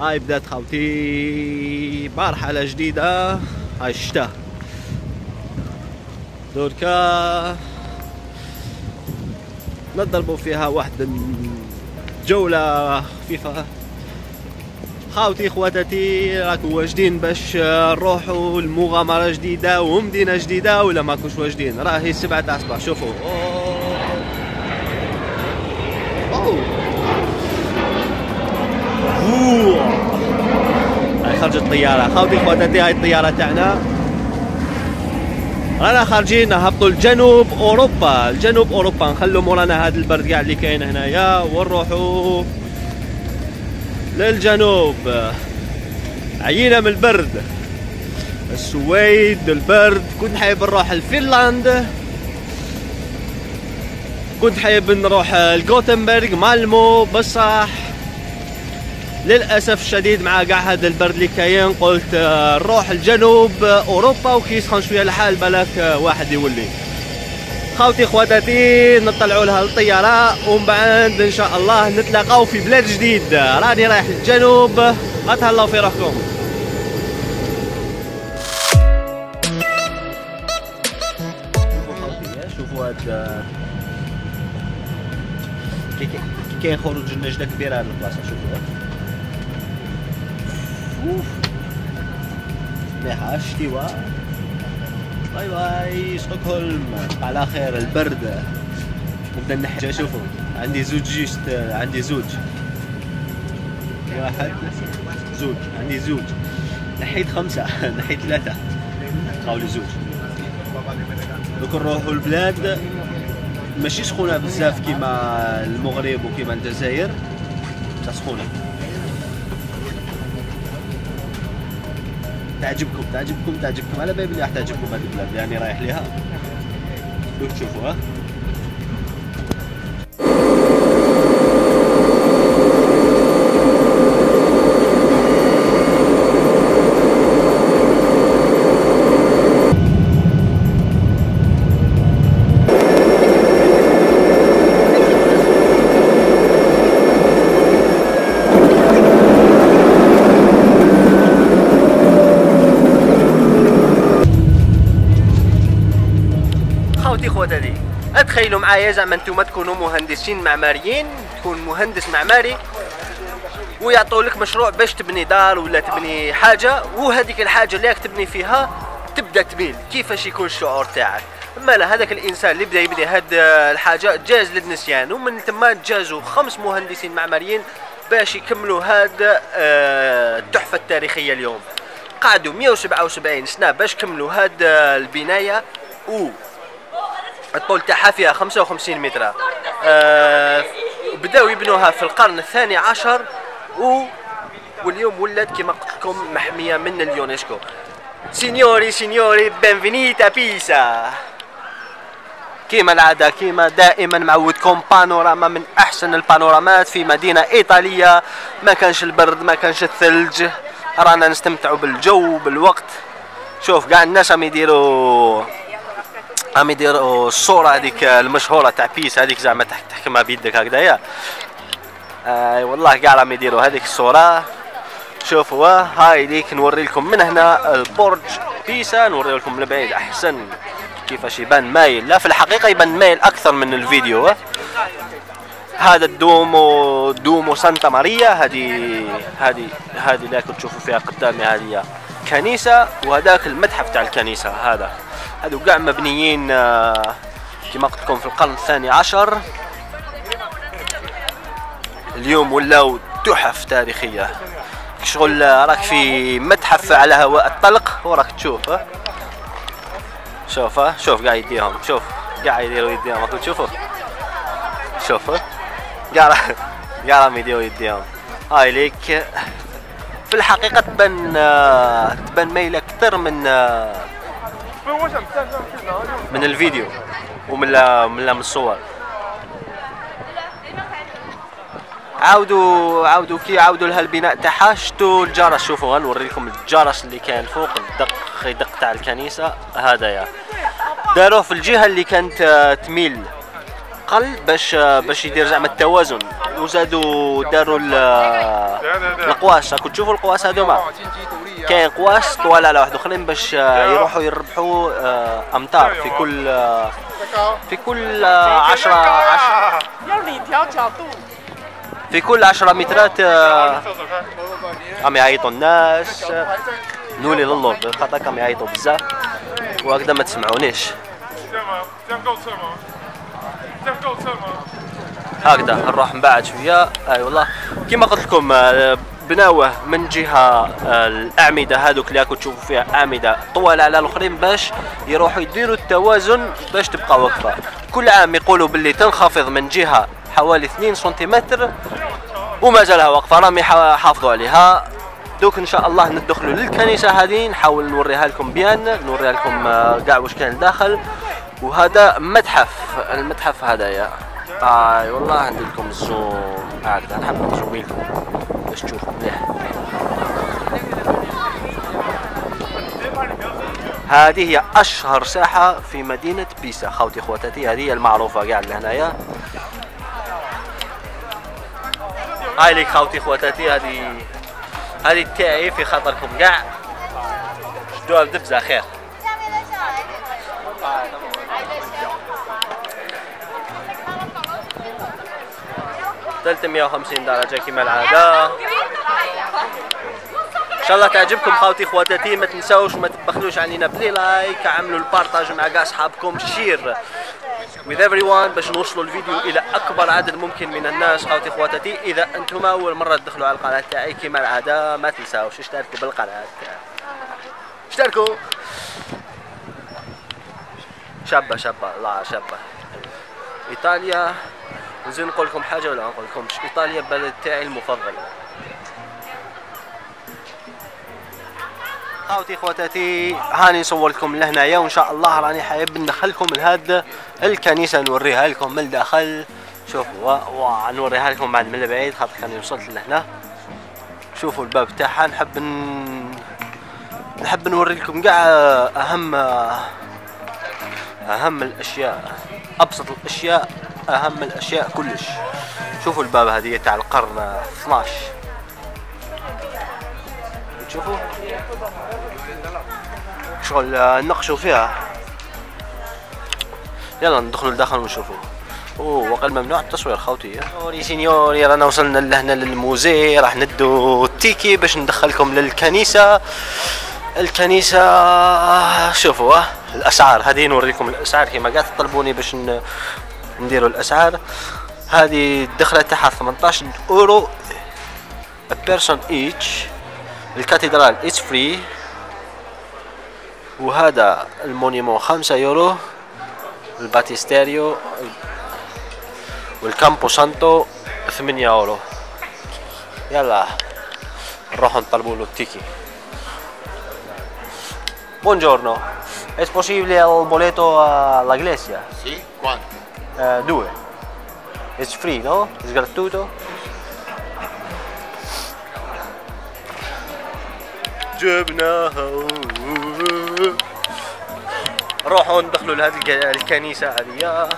هاي بدات خوتي. مرحلة جديدة. هاي الشتاء دوركا. نضربوا فيها واحدة جولة خفيفة خاوتي خواتاتي راكو واجدين باش نروحوا لمغامرة جديدة ومدينة جديدة ولا ماكوش واجدين. راهي السبعة تاع الصباح شوفوا الطيارة. خاوتي خواتاتي هاي الطيارة تاعنا. رانا خارجين نهبطوا لجنوب أوروبا. لجنوب أوروبا نخلوا مورانا هذا البرد قاع اللي كاين هنايا ونروحوا للجنوب. عينا من البرد. السويد البرد. كنت حابب نروح لفنلاند كنت حابب نروح لغوتنبرغ مالمو بصح. للاسف الشديد مع كاع هذا البرد اللي كاين قلت آه، نروح لجنوب اوروبا وكي يسخن شوية الحال بالك آه، واحد يولي خوتي خواتاتي نطلعوا لها الطياره ومن بعد ان شاء الله نتلاقاو في بلاد جديد راني رايح للجنوب اتهلاو في روحكم شوفوا هاد كاين خروج النجده كبيره هاد البلاصه شوفوا اوف مليحه الشتيوه باي باي ستوكهولم على خير البرد. نبدا نحكي شوفوا عندي زوج juste عندي زوج. واحد زوج عندي زوج. نحيت خمسة نحيت ثلاثة. حاولي زوج. دوك نروحوا البلاد. ماشي سخونة بزاف كيما المغرب وكيما الجزائر. بصح سخونة تعجبكم تعجبكم تعجبكم. على بالي راح تعجبكم هذه البلاد يعني رايح ليها. دوك خاوتي خواتاتي اتخيلوا معايا زعما أنتم تكونوا مهندسين معماريين تكون مهندس معماري ويعطوا لك مشروع باش تبني دار ولا تبني حاجة وهذيك الحاجة اللي راك تبني فيها تبدأ تميل كيفاش يكون الشعور تاعك؟ أما لا هذاك الإنسان اللي بدأ يبني هاد الحاجة جاز للنسيان ومن ثم جازوا خمس مهندسين معماريين باش يكملوا هاد آه، التحفة التاريخية اليوم. قعدوا 177 سنة باش كملوا هاد البناية و الطول تاعها فيها 55 متر. آه بداو يبنوها في القرن الثاني عشر و واليوم ولات كما قلت لكم محمية من اليونسكو. signori signori benvenuti a Pisa. كيما العادة كيما دائما معودكم panorama من أحسن ال panoramas في مدينة إيطالية. ما كانش البرد ما كانش الثلج. رانا نستمتعوا بالجو بالوقت. شوف قاع الناس عم يديروا عم يديروا الصورة هذيك المشهورة تاع بيزا هذيك زعما تحك تحكمها بيدك هكذايا. آه والله قاع عم يديروا هذيك الصورة. شوفوا هاي ليك نوري لكم من هنا البرج بيزا نوري لكم من بعيد أحسن. كيفاش يبان مايل. لا في الحقيقة يبان مايل أكثر من الفيديو. هذا ال duomo duomo Santa Maria. هذه هذه هذه اللي تشوفوا فيها قدامي هذه كنيسة. وهذاك المتحف تاع الكنيسة هذا. هذو كاع مبنيين آه، كما قلت لكم في القرن الثاني عشر. اليوم ولاو تحف تاريخية. شغل آه، راك في متحف على هواء الطلق وراك تشوف ها شوف شوف قاعد يديهم شوف قاعد يديروا يديهم راكم تشوفوا؟ شوف قاع قاع راهم يديروا يديهم. هاي ليك. في الحقيقة تبان آه، تبان ميلة أكثر من آه، من الفيديو ومن لا من الصور. عاودوا عاودوا كي عاودوا لها البناء تاعها. شتو الجرس؟ شوفوا غنوري لكم الجرس اللي كان فوق الدق يدق تاع الكنيسة. هذايا داروه في الجهة اللي كانت آه، تميل قل باش آه، باش يدير زعما التوازن. وزادوا داروا القواس. راكم تشوفوا القواس هذوما كاين قواش طوال على واحد. اخرين باش آه، يروحوا يربحوا آه، أمتار. في كل آه، في كل 10 10 في كل 10 مترات عم يعيطوا الناس. نولي للور خاطر كم يعيطوا بزاف. وهكذا ما تسمعونيش. هكذا نروح من بعد شوية. أي أيوة والله. كيما قلت لكم بناوه من جهة آه، الأعمدة. هذوك اللي راكم تشوفوا فيها أعمدة طوال على الأخرين باش يروحوا يديروا التوازن باش تبقى واقفه كل عام يقولوا باللي تنخفض من جهة حوالي 2 سنتيمتر وما زالها واقفه راهم يحا- يحافظوا عليها. دوك إن شاء الله ندخلوا للكنيسة هذه نحاول نوريها لكم بيان نوريها لكم آه، كاع واش كان داخل وهذا متحف المتحف هذايا آي والله ندير لكم الزوم هكذا نحب نزوم لكم باش تشوفوا مليح هذه هي أشهر ساحة في مدينة بيسا. خوتي خواتاتي هذه هي المعروفة قاعد لهنايا. هاي لك خوتي خواتاتي هذه هذه تاعي في خاطركم كاع شدوها بدبزة خير. ثلاثمية وخمسين درجة كما العادة. إن شاء الله تعجبكم خوتي خواتاتي ما تنساوش ما تبخلوش علينا ب les likes عملوا ال partage مع كاع اصحابكم share with everyone باش نوصلوا الفيديو إلى أكبر عدد ممكن من الناس خوتي خواتاتي. إذا أنتم أول مرة تدخلوا على القناة تاعي كما العادة ما تنساوش اشتركوا بالقناة اشتركوا. شابة شابة لا شابة. إيطاليا نزيد نقول لكم حاجة ولا نقول لكمش؟ إيطاليا البلد تاعي المفضل. خوتي خواتاتي هاني نصور لكم لهنايا وإن شاء الله راني حابب ندخلكم لهاد الكنيسة نوريها لكم من الداخل. شوفوا وا نوريها لكم بعد من البعيد خاطر كاني وصلت لهنا. شوفوا الباب تاعها نحب ن... نحب نوري لكم كاع أهم أهم الأشياء أبسط الأشياء أهم الأشياء كلش. شوفوا الباب هذه تاع القرن 12 تشوفوا شغل آه، نقشوا فيها. يلا ندخلوا لداخل ونشوفوا أوه وقال ممنوع التصوير خوتي. signori signori رانا وصلنا لهنا لل musée راح ندو ال ticket باش ندخلكم للكنيسة. الكنيسة شوفوا آه، الأسعار. هذه نوريكم الأسعار. كما قاعد تطلبوني باش نديروا الأسعار. هذه الدخلة تاعها 18 أورو person each. ال cathédrale it's free وهذا المونيمون 5 يورو الباتيستيريو والكامبو سانتو 8 اورو يلا نروحوا نطلبوا له التيكي Buongiorno, è possibile il boleto all'iglesia? Sì? Quanto? Eh, due. It's free, no? It's gratuito? جبناها. نروحوا ندخلوا لهذه الك- الكنيسة هذه.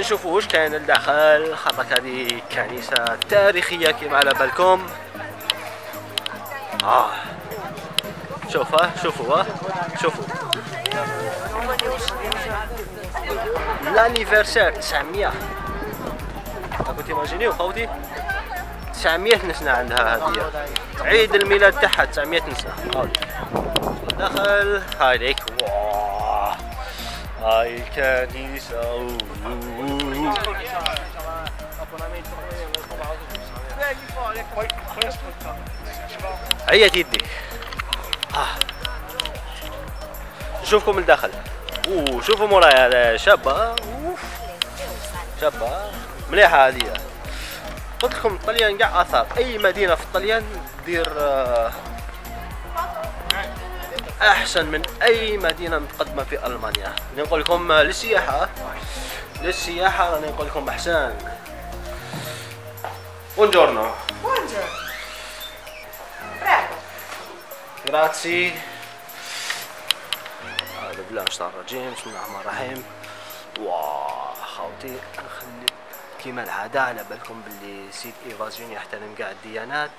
نشوفوا واش كاين لداخل خاطر هذه كنيسة تاريخية كما على بالكم. آه. شوف ها شوفوا. شوفوا l'anniversaire 900 راكم تيماجينيو خوتي 900 نسنة عندها هذه عيد الميلاد تاعها 900 نسنة. دخل. هاي ليك هاي الكنيسة أوه. عيت يدي آه. نشوفكم من الداخل أوه شوفوا موراي هذا. شابة. شابة. مليحة هذه. قلت لكم الطليان كاع آثار. أي مدينة في الطليان دير آه، أحسن من أي مدينة متقدمة في ألمانيا. نقول لكم آه، للسياحة. للسياحة راني نقول لكم أحسن. Buongiorno. Prego. جراتسي هذا بالله الرجيم بسم الله الرحمن الرحيم واه خوتي نخلي كيما على بالكم باللي سيد إيفازيون يحترم كاع الديانات.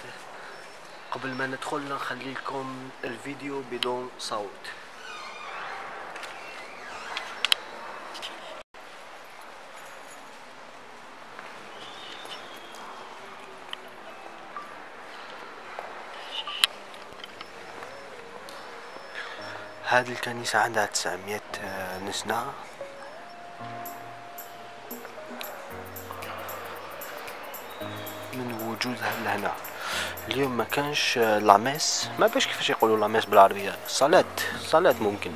قبل ما ندخل نخلي لكم الفيديو بدون صوت. هذه الكنيسة عندها 900 نسنة. من وجودها لهنا اليوم ما كانش لاميس ما باش كيفاش يقولوا لاميس بالعربية. صلاة صلاة ممكن.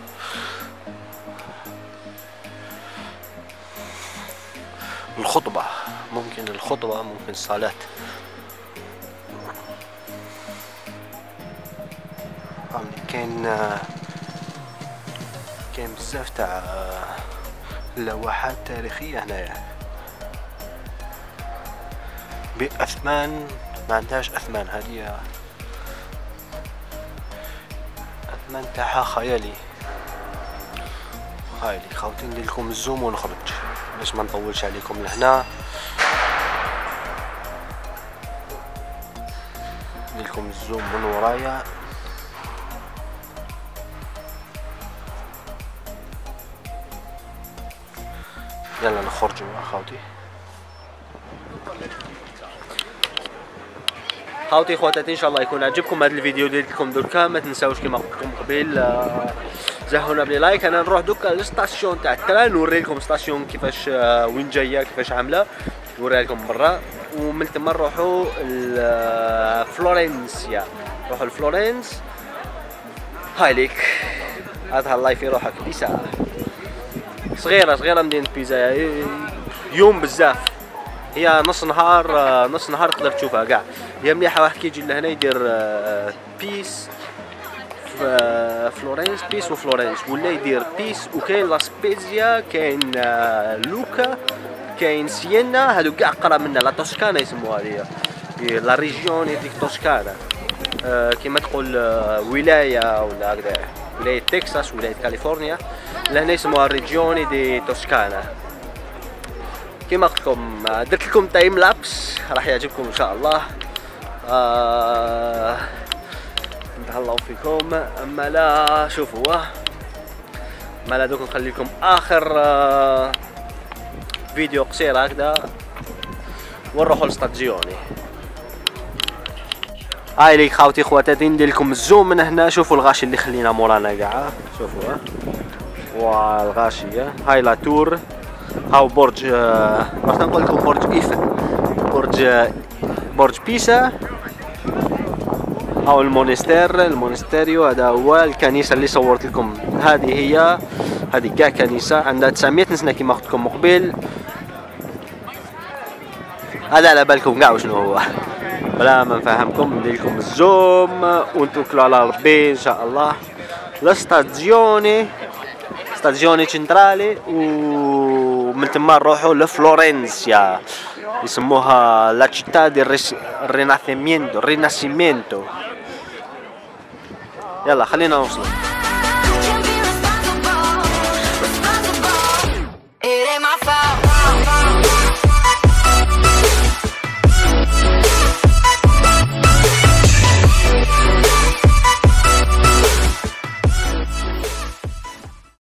الخطبة. ممكن الخطبة ممكن الصلاة فهمني كاين كاين بزاف تاع لوحات تاريخية هنايا. بأثمان ما عندهاش أثمان هذه أثمان تاعها خيالي. خيالي. خاوتي ندير لكم الزوم ونخرج. باش ما نطولش عليكم لهنا؟ ندير لكم ال zoom من ورايا. يلا نخرجوا اخوتي خاوتي خواتاتي إن شاء الله يكون عجبكم هذا الفيديو ديال لكم دركا ما تنساوش كما قلت لكم قبيل آه، زهونا ب les likes. أنا نروح دوكا لل station تاع ال train نوري لكم station كيفاش آه، وين جاية كيفاش عاملة. نوريها لكم برا. ومن ثم نروحوا لفلورنسيا نروحوا لفلورنس. هاي ليك. هذا الله في روحك بيسا صغيرة صغيرة مدينة بيزا. يوم بزاف. هي نص نهار نص نهار تقدر تشوفها كاع. هي مليحة واحد كيجي لهنا يدير آه، بيس فلورنس بيس وفلورنس ولا يدير بيس وكاين لا سبيزيا كاين آه، لوكا كاين سينا هادو كاع قرا منا la Toscana يسموها هذه la région ديك توسكانا آه، كيما تقول آه، ولاية ولا هكذا. ولاية تكساس ولاية كاليفورنيا لهنا يسموها regione di Toscana كيما قلت لكم آه، درت لكم time-lapse راح يعجبكم إن شاء الله. آه نتهلاو فيكم. أما لا شوفوا. ما لا دوك نخلي لكم آخر آه فيديو قصير هكذا. ونروحوا لل stazione هاي ليك خاوتي خواتاتي ندير لكم ال zoom من هنا. شوفوا الغاشي اللي خلينا مورانا كاع شوفوا. ها. والغاشية هاي la tour. هاو برج آه، راح نقول لكم برج ايفل برج آه، برج بيسا. هاو ال monastère ال monastero هذا هو الكنيسة اللي صورت لكم. هذه هي هذه كاع كنيسة عندها 900 نسنة كيما قلت لكم مقبل هذا على بالكم كاع شنو هو. بلا ما نفهمكم ندير لكم ال zoom ونتوكلوا على ربي إن شاء الله. la stazione stazione centrale ومن تما نروحوا لفلورنسيا يسموها la città del ris- rinascimento rinascimento يلا خلينا نوصل